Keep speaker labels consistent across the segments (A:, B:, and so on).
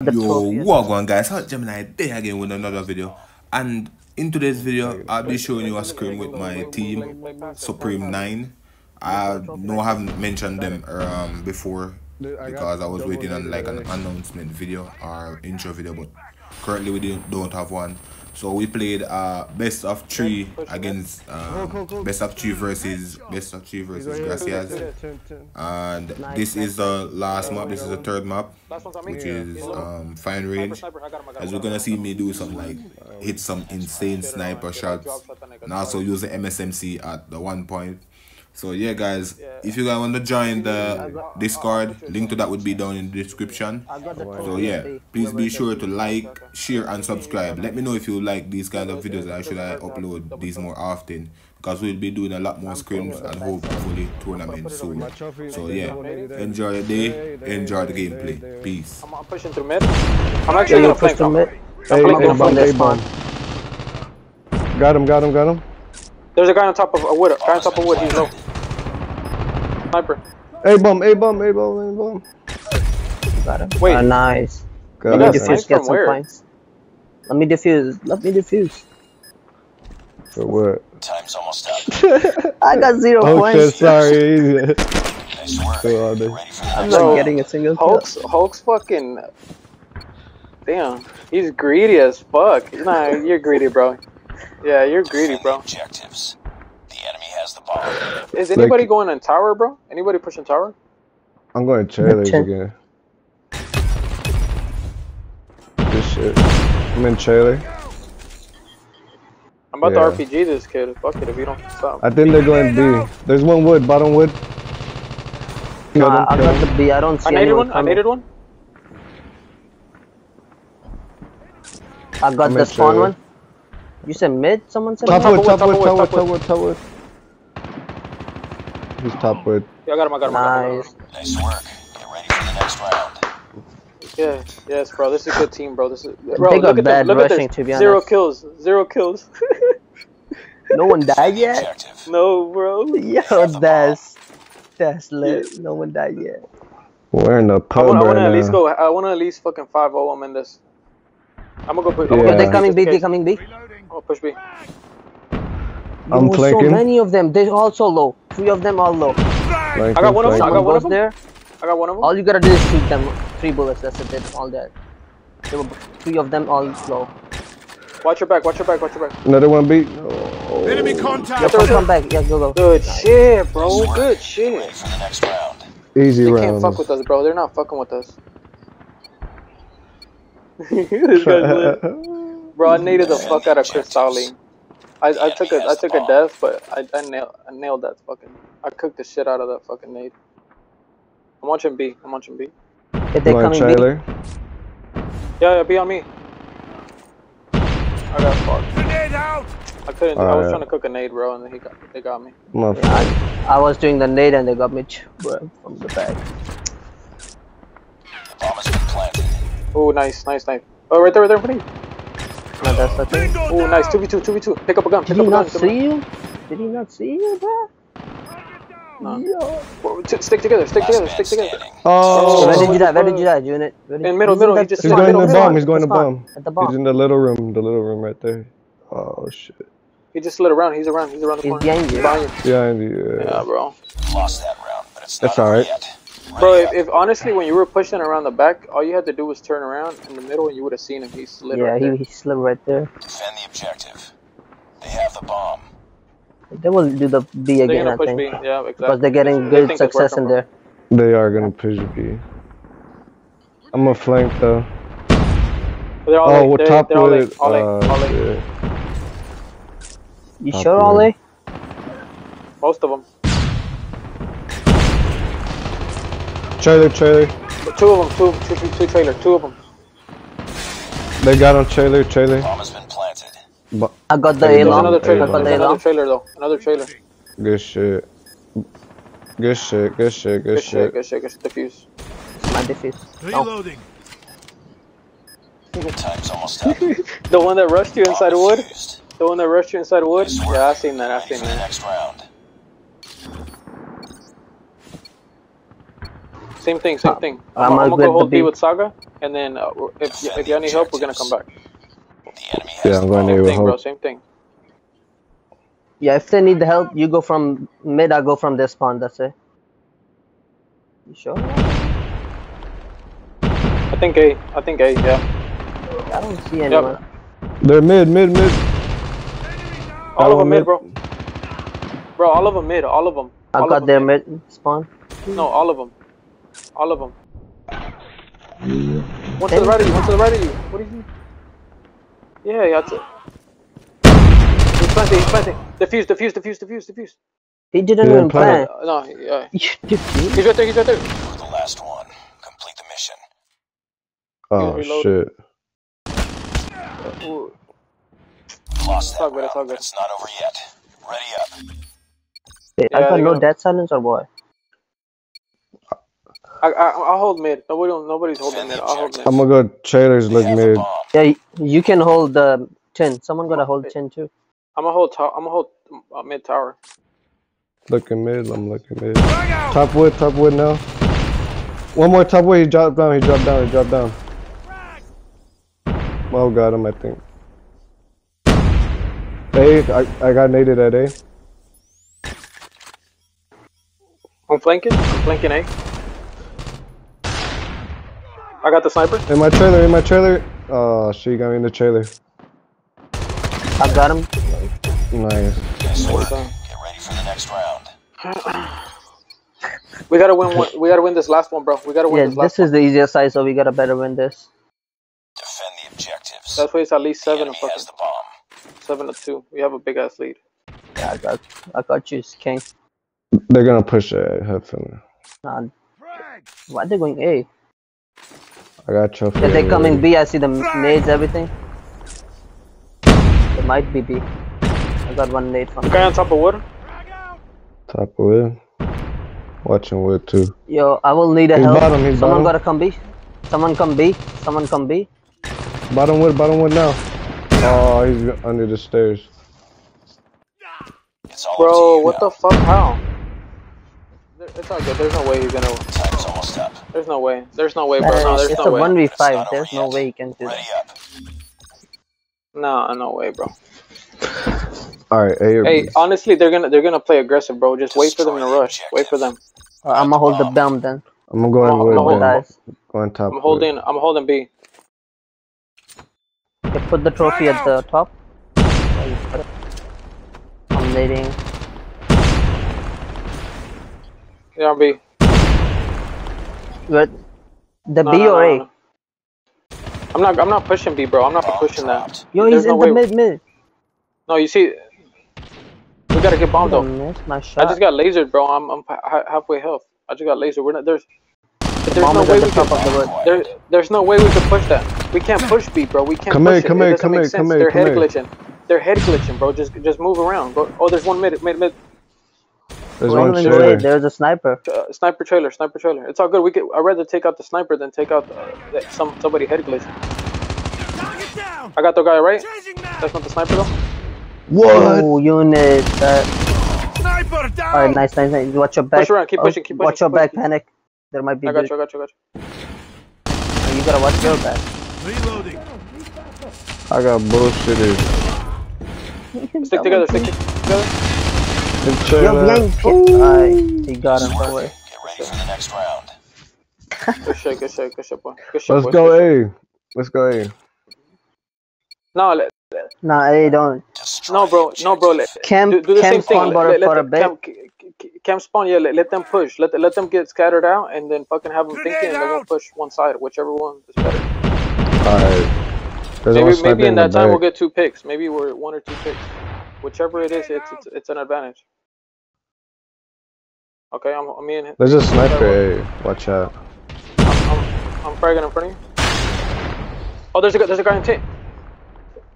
A: Yo, what going guys? Hot Gemini there again with another video. And in today's video, I'll be showing you a scrim with my team, Supreme 9. I know I haven't mentioned them um, before because I was waiting on like an announcement video or intro video, but currently we don't have one. So we played uh, best of three against um, best of three versus best of three versus Gracias. And this is the last map. This is the third map, which is um, firing range. As we're gonna see me do some like hit some insane sniper shots, and also use the MSMC at the one point. So yeah, guys, if you guys want to join the Discord, link to that would be down in the description. So yeah, please be sure to like, share, and subscribe. Let me know if you like these kind of videos and should I upload these more often because we'll be doing a lot more scrims and hopefully tournaments soon. So yeah, enjoy the day, enjoy the gameplay. Peace.
B: I'm, I'm pushing through mid. I'm actually
C: Yeah, you
B: gonna
C: push them
B: them.
C: mid.
D: Hey,
B: Flank
D: hey,
B: them,
D: bomb,
B: flank
D: bomb. Got him, got him, got him.
B: There's a guy on top of a wood. Guy on top of wood. He's low. Sniper.
D: Hey, bomb, hey, bomb, hey, bomb, hey, bomb.
C: Got him.
B: Wait.
C: Ah, nice.
D: Got
C: Let me
B: got
C: defuse, get some
B: where?
C: points. Let me defuse. Let me defuse.
D: For what?
E: Time's almost up.
C: I got zero
D: Oh shit,
C: points.
D: sorry.
E: Nice work.
D: Go on,
E: Get
D: dude.
E: ready for the
C: I'm not
B: Bro,
C: getting a single kill.
B: Hulk's Hulk's fucking. Damn, he's greedy as fuck. Nah, you're greedy, bro. Yeah, you're greedy, bro.
E: objectives. The enemy has the bomb.
B: Is anybody
D: Like-
B: going on tower, bro? Anybody pushing tower?
D: I'm going trailers
C: Chin.
D: again. This shit. I'm in trailer.
B: I'm about
D: Yeah.
B: to RPG this kid. Fuck it if you don't stop.
D: I think they're going B. There's one wood, bottom wood. Kill
C: Nah, I
D: them, kill
C: got the B. I don't see
B: I naded
C: anyone
B: one. I needed one.
C: I got
D: I'm
C: the spawn
D: trailer.
C: one. You said mid? Someone said
D: Top wood, top
B: top
D: wood,
B: wood,
D: top wood,
B: top
D: top wood, top wood. He's top wood.
B: Yeah, I got him. I got him. I got him.
C: Nice.
E: Nice work. Get ready for the next round.
B: Yeah, yes, bro. This is a good team, bro. This is bro.
C: They got
B: look at
C: bad
B: this. Look at
C: rushing,
B: this.
C: to be honest.
B: Zero kills. Zero kills.
C: No one died yet?
E: objective.
B: no, bro.
C: Yo, that's that's lit. No one died yet.
D: We're in the
B: I
D: pub
B: want. I
D: right
B: want to at least go. I want to at least fucking five oh zero them in this. I'm gonna go put. I'm
D: Yeah.
B: gonna go
C: they coming B. They
B: case.
C: coming B.
B: Oh, push B.
D: I'm
C: Yo, so many of them. They're all so low. Three of them all low.
D: Flanking,
B: I got one of them. I got one of them.
C: there.
B: I got one of them.
C: All you gotta do is shoot them. Three bullets. That's it. That's all that. There were three of them all low.
B: Watch your back. Watch your back. Watch your back.
D: Another one beat. Oh.
F: Enemy
C: Yeah,
F: contact!
C: come, come back. Yeah, go go.
B: Good shit, bro.
E: Nice.
B: Good
E: Get
B: shit.
E: ready for the next round.
D: Easy
B: They
D: round.
B: can't fuck with us, bro. They're not fucking with us. this guy's lit. Bro, I naded the fuck out of Chris Solly. I, I took a I took a death, but I, I nailed I nailed that fucking. I cooked the shit out of that fucking nade. I'm watching B. I'm watching B.
C: If they
D: Going
C: coming B,
D: trailer.
B: Yeah, yeah, B on me. I got fucked.
F: Grenade out!
B: I couldn't. I was
D: Alright.
B: trying to cook a nade, bro, and then he got they got me.
D: Motherfucker.
C: yeah, I, I was doing the nade and they got me ch- bro, from the back.
E: The bomb has been planted.
B: Oh, nice, nice, nice. Oh, right there, right there, in front of you.
C: No, that's the thing.
F: Bingo
B: Oh, nice. Two v two, two v two. Pick up a gun. Pick
C: Did
B: up
C: he
B: a gun.
C: not
B: pick up
C: see you? Did he not see you, bro?
B: gun.
C: Yo.
B: Stick together. Stick
E: Last
B: together. Stick together.
E: standing.
D: Oh.
C: Where did you die? Where did you die, Unit? Where did-
B: In middle, middle,
C: that-
B: he just
D: He's going to the bomb. He's going to
C: the
D: bomb.
C: At the
D: He's in the little room. The little room right there. Oh shit.
B: He just slid around. He's around. He's around the
C: He's
B: corner.
C: behind you.
B: Behind you.
D: Behind you.
B: Yeah, bro.
E: Lost that round, but it's
D: That's
E: not over
D: alright.
E: yet.
B: Bro, if, if honestly, when you were pushing around the back, all you had to do was turn around in the middle, and you would have seen him. He slid
C: Yeah,
B: right there.
C: he, he slid right there.
E: Defend the objective. They have the bomb.
C: They will do the B
B: They're
C: again,
B: gonna
C: I think.
B: B. Yeah, exactly.
C: Because they're getting
B: They
C: good
B: think
C: success in there.
D: They are gonna push B. I'm a flank though.
B: They're all
D: Oh,
B: like,
D: well,
B: they're,
D: top
B: they're all like, all like,
D: uh,
B: all like.
C: You
D: Top
C: sure,
D: wood.
C: Ollie?
B: most of them.
D: Trailer, trailer.
B: Two of them, two, two, two, two trailer, two of them.
D: They got on trailer, trailer.
E: Bomb has been planted.
D: Bu-
C: I got the
D: Hey,
C: A
D: There's
C: long.
B: Another
D: Hey,
B: trailer,
C: I got the
B: another trailer though, another trailer.
D: Good shit. Good shit, good shit, good
B: Good shit,
D: shit.
B: good shit, good shit. Defuse.
C: My defeat. Oh.
F: Reloading.
E: Time's almost up.
B: The one that rushed you inside
E: Bomb
B: wood. The one that rushed you inside wood. Yeah, I seen that. I seen that.
E: next round.
B: Same thing, same thing.
C: I'm
B: I'm,
C: gonna
B: gonna go hold
C: the
B: B
C: B.
B: with Saga. and then uh, if if y'all need help, we're gonna come back.
E: The enemy has
D: Yeah, I'm going
E: bomb.
D: there
B: Same
D: with
B: thing, bro. Same thing.
C: Yeah, if they need the help, you go from mid. I go from their spawn. That's it. You sure?
B: I think A. I think A. Yeah.
C: I don't see anyone.
D: They're mid, mid, mid.
B: All of them mid,
D: mid.
B: bro. Bro, all of them mid. All of them.
C: I
B: all
C: got their
B: them
C: mid spawn.
B: No, all of them. All of them. One to the right of you. One to the right of you. What is he? Yeah, yeah. That's it. He's planting. He's planting. Defuse. Defuse. Defuse. Defuse. Defuse.
C: He didn't
D: He
C: even
D: didn't plan
C: plan.
B: Uh, no. Yeah.
C: Defuse?
B: He's right there. He's right there.
E: You're the last one. Complete the mission.
D: Oh shit.
B: Ooh.
E: Lost
B: It's all
E: that
B: good, it's all good.
E: but it's not over yet. Ready up.
C: Wait, I got no
B: got-
C: dead silence or what?
B: I, I, I'll hold mid. Nobody, nobody's holding
E: Defend
B: mid. I'll hold mid.
D: I'm gonna go trailers
E: They
D: look mid.
C: Yeah, you can hold the tin. Someone gotta hold tin too.
B: I'm gonna hold. To- I'm gonna hold uh, mid tower.
D: Looking mid, I'm looking mid. Top wood, top wood now. One more top wood, he dropped down, he dropped down, he dropped down. Oh got him, I think. A, I, I got naded at A.
B: I'm flanking. I'm flanking A. I got the sniper.
D: In my trailer, in my trailer. Oh, she got me in the trailer.
C: I got him.
D: Nice.
E: Nice work. Get ready for the next round.
B: We gotta win. One, we gotta win this last one, bro. We gotta win
C: Yeah,
B: this last one.
C: this is the easiest side, so we gotta better win this.
E: Defend the objectives.
B: That's why it's at least
E: the
B: seven
E: enemy
B: to fucking
E: has the bomb.
B: seven to two. We have a big ass lead.
C: Yeah, I got, I got you, King.
D: They're gonna push it, head feeling.
C: Nah, why they going A?
D: I got trophy.
C: Yeah, they
D: already.
C: coming B. I see the nades, everything. It might be B. I got one nade from.
B: Guy on top of wood.
D: Top wood. Watching wood too.
C: Yo, I will need a
D: He's
C: help.
D: bottom, he's
C: Someone
D: bottom.
C: gotta come B. Someone come B. Someone come B.
D: Bottom wood, bottom wood now. Oh, he's under the stairs.
E: It's all up
B: Bro, what
E: now.
B: the fuck? How? It's all good. There's no way you're gonna.
E: Time's up.
B: There's no way. There's no way, bro. No, there's
C: it's
B: no
C: a
B: way.
C: one v
E: It's
C: five. There's
E: over
C: no
E: yet.
C: way you can do
E: Ready
C: that.
E: up.
B: Nah, no way, bro.
D: All right, A or
B: Hey,
D: B.
B: honestly, they're gonna they're gonna play aggressive, bro. Just wait for them to
E: Destroy the
B: rush. Wait for them.
C: Uh, I'm gonna hold the bomb then.
D: I'm gonna go in
B: I'm- I'm
C: Hold
B: holding-
D: then. on top.
B: I'm
D: wood.
B: holding. I'm holding B.
C: Okay, put the trophy at the top. There you put it. I'm nading.
B: Yeah, B.
C: What? The
B: No,
C: B
B: no,
C: or
B: no,
C: A?
B: no. I'm not. I'm not pushing B, bro. I'm not
E: Bomb
B: pushing that.
C: Yo,
B: There's
C: he's
B: no
C: in
B: way-
C: the mid mid.
B: No, you see, we gotta get bombed
C: I
B: though.
C: missed my
B: I just got lasered, bro. I'm I'm ha- halfway health. I just got lasered. We're not there's. There's
C: Bomb
B: no way we can.
C: of the.
B: There, there's no way we can push that. We can't push B, bro. We can't
D: Come
B: push
D: here,
B: it.
D: come
B: it
D: here,
B: doesn't
D: come
B: make
D: here,
B: sense.
D: come here,
B: They're
D: come
B: head
D: here.
B: glitching. They're head glitching, bro. Just just move around. Go. Oh, there's one mid mid mid.
D: There's one
C: wait,
D: trailer.
C: wait, there's a sniper.
B: Uh, sniper trailer, sniper trailer. It's all good. We could. I'd rather take out the sniper than take out uh, some somebody head glitching. I got the guy right. That's not the sniper though.
D: What?
C: Oh, unit. Uh, Alright, nice, nice, nice. Watch your back.
B: Push around, keep
C: Oh,
B: pushing, keep pushing,
C: Watch your
B: keep
C: back,
B: pushing.
C: panic. There might be.
B: I got
C: good-
B: you. I got you. I got you.
C: You gotta watch your back. Reloading.
D: I got bullshitted.
B: Stick together. Stick together.
D: The
C: Yo,
D: trailer.
C: blank. Alright, he got him. Don't worry.
E: Get ready for the next round.
B: Good shit. Good shit. Good shit, boy. Good shit,
D: Let's
B: boy.
D: go A. Let's go A.
B: No, let,
C: Nah, hey, don't.
E: Destroy
B: no, bro. No, bro. Let,
E: objectives.
C: Cam,
B: do, do the
C: cam
B: same thing.
C: spawn
B: Let, let, let
C: for a
B: them,
C: bit.
B: Cam, c- c- cam spawn. Yeah. Let, let them push. Let let them get scattered out, and then fucking have them thinking, and then we'll push one side, whichever one is better.
D: Alright.
B: Maybe maybe in
D: the
B: that time we'll get two picks. Maybe we're one or two picks. Whichever it is, it's it's, it's an advantage. Okay, I'm I'm in.
D: There's a sniper A. Watch out.
B: I'm, I'm, I'm fragging in front of you. Oh, there's a guy. There's a guy in tent.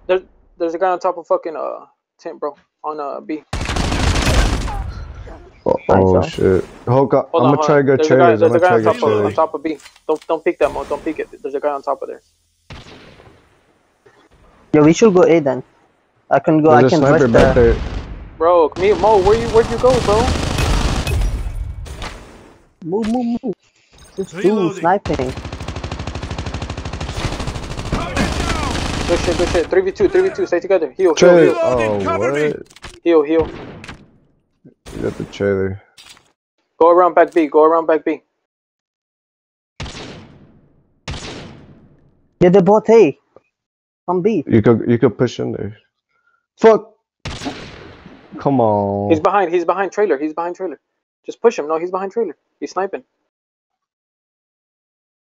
B: There's there's a guy on top of fucking uh tent, bro. On uh B.
D: Oh, oh shit. Hold on.
B: Hold
D: I'm
B: on,
D: gonna try to
B: on.
D: go
B: There's a guy.
D: I'm
B: There's a
D: gonna
B: guy
D: try
B: on
D: to
B: top
D: get
B: of on top of B. Don't don't peek that, Mo. Don't peek it. There's a guy on top of there.
C: Yeah, we should go A then. I can go. I
D: There's a
C: can rush
D: sniper back
C: the.
D: there.
B: Bro, me Mo, where you where'd you go, bro?
C: Move, move, move. This dude sniping.
B: Good shit, good shit. 3v2, 3v2. Stay together. Heal, heal,
D: Trailer.
B: heal.
D: Oh,
F: cover
D: what?
F: me.
D: You
B: Heal, heal.
D: got the trailer.
B: Go around back B. Go around back B.
C: Yeah, they both A. From B.
D: You could you could push in there. Fuck. Come on.
B: He's behind. He's behind trailer. He's behind trailer. Just push him. No, he's behind trailer. He's sniping.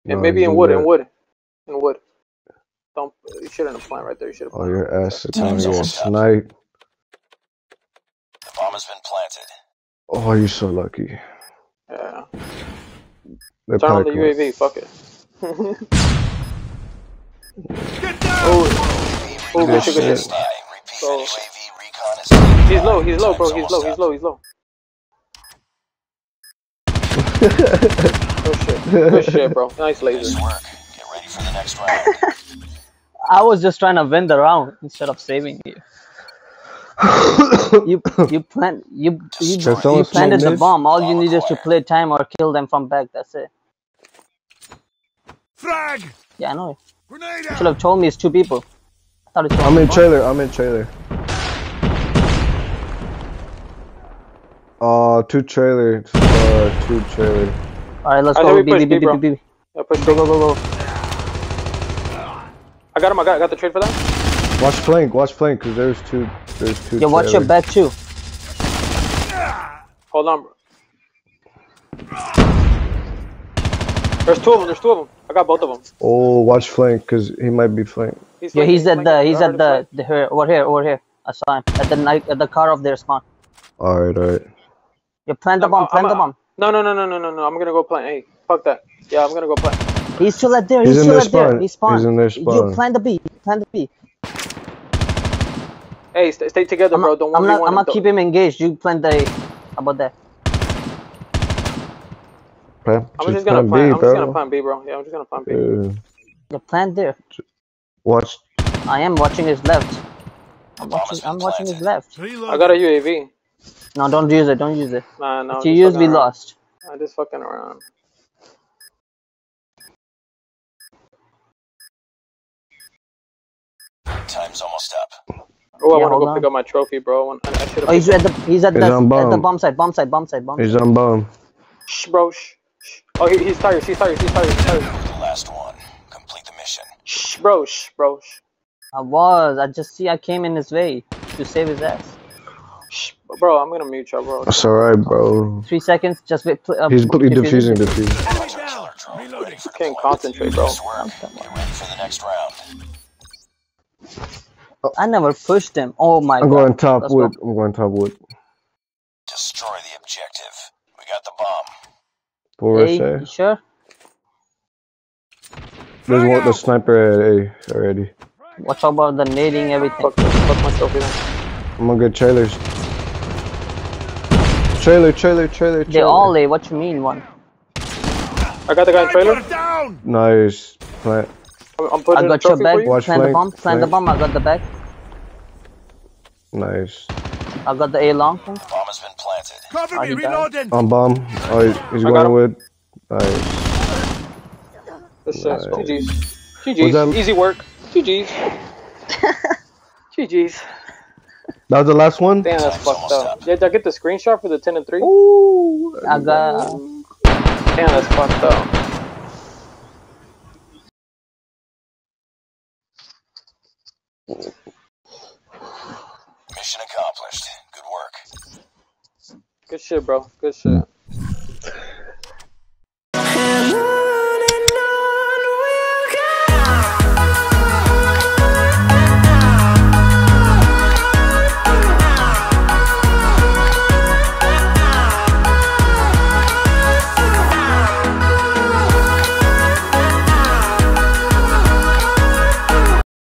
B: And
D: No,
B: maybe
D: he's
B: in wood. In wood. In wood. Don't. You shouldn't have planned right there. You should have.
D: Oh, your ass is
E: Time's
D: on your snipe.
E: The bomb has been planted.
D: Oh, you're so lucky.
B: Yeah.
D: They're
B: Turn on the
D: probably
B: UAV. Fuck it.
F: Get down!
B: Oh, oh, good shit, good
D: shit.
B: Shit.
E: Stay. Repeat.
B: So-
E: UAV recon is standing
B: He's low. He's low, bro. He's low. He's low. He's low. Good oh, shit. Good shit, bro. Nice
E: Nice
B: laser.
E: work. Get ready for the next round.
C: I was just trying to win the round instead of saving you. You you plant you you,
D: Can
C: you planted the bomb. All you need is to play time or kill them from back. That's it.
F: Frag!
C: Yeah, I know.
F: Grenade
C: You should have told me it's two people. I thought it's
D: I'm in trailer. I'm in trailer. Uh, two trailer. Uh, two trailer.
C: All right, let's
B: I
C: go.
B: think we
C: B, B,
B: push
C: B,
B: B,
C: Go, go, go, go.
B: I got him. I got, I got the trade for that.
D: Watch flank. Watch flank, cause there's two. There's two.
C: Yeah, watch your back too.
B: Hold on, bro. There's two of them. There's two of them. I got both of them.
D: Oh, watch flank, cause he might be flank.
B: He's
C: Yeah,
B: flanking,
C: he's at the
B: flanking.
C: he's at the, the here over here over here. I saw him at the night at the car of their spawn.
D: All right, all right.
C: You plant the bomb, plant
B: I'm-
C: the bomb.
B: No, no, no, no, no, no, no. I'm gonna go plant. Hey, fuck that. Yeah, I'm gonna go plant.
C: He's still at there.
D: He's
C: He's, still
D: their
C: at there.
D: spawn.
C: He spawned.
D: He's in their spawn.
C: You plant the B. Plant the B.
B: Hey, stay, stay together,
C: I'm
B: bro. Don't
C: I'm not, I'm not keep him engaged. You plant the A. How about that?
D: Plan,
B: I'm just gonna
D: plan
B: plant.
D: B,
B: I'm
D: bro.
B: just gonna plant B, bro. Yeah, I'm just gonna plant B.
D: Yeah.
C: The plant there.
D: Watch.
C: I am watching his left. I'm watching. I'm watching his left.
B: I got a UAV.
C: No, don't use it. Don't use it.
B: Nah, no.
C: If you use, we
B: around.
C: lost.
B: I'm just fucking around.
E: Time's almost up.
B: Oh, I
C: Yeah,
B: want to go
C: on.
B: pick up my trophy, bro. I, I, I
C: Oh, he's at the. He's at
D: He's
C: the
D: on
C: at the
D: bomb.
C: bomb side. Bomb side. Bomb side. Bomb.
D: He's on bomb.
B: Shh, bro. Shh. shh. Oh, he, he's tired. He's tired. He's tired. He's tired. Shh, bro. Shh, bro.
C: I was. I just see. I came in his way to save his ass.
B: Shh, bro. I'm gonna mute you, bro.
D: That's alright, bro.
C: Three seconds. Just wait. pl- Uh,
D: He's pl-
C: defusing.
D: defusing, defusing.
F: Enemy
E: Killer
F: down!
E: drone ready
F: Reloading.
E: for
B: Can't concentrate, bro.
E: Nice work. Get ready for the next round.
C: I never pushed him. Oh my god.
D: I'm
C: god.
D: going top
C: Let's
D: wood.
C: go.
D: I'm going top wood.
E: Destroy the objective. We got the bomb.
D: Four
C: Hey, you sure?
D: There's one, the sniper at A already.
C: Watch out about the nading everything.
B: Fuck, fuck my trophy.
D: I'm gonna get trailers. Trailer, trailer, trailer, trailer.
C: They all A. What you mean one?
B: I got the guy in trailer.
D: Nice. Plant.
B: I'm, I'm
C: I got your
B: trophy
C: back.
B: for you.
D: Watch
C: Plant the bomb. Plant the bomb. I got the back.
D: Nice.
C: I got the A long thing.
E: Bomb has been planted.
F: Cover me, reloading!
D: On bomb. Oh, he- he's
B: I
D: going with. Nice.
B: This shit.
D: Nice.
B: GG's.
D: Was
B: GG's.
D: that-
B: Easy work. GG's. GG's.
D: That was the last one?
B: Damn, that's fucked up.
E: up.
B: Yeah, did I get the screenshot for the 10 and 3?
D: Ooh.
C: I got.
B: Uh, Damn, that's fucked up.
E: Mission accomplished. Good work.
B: Good shit, bro. Good shit.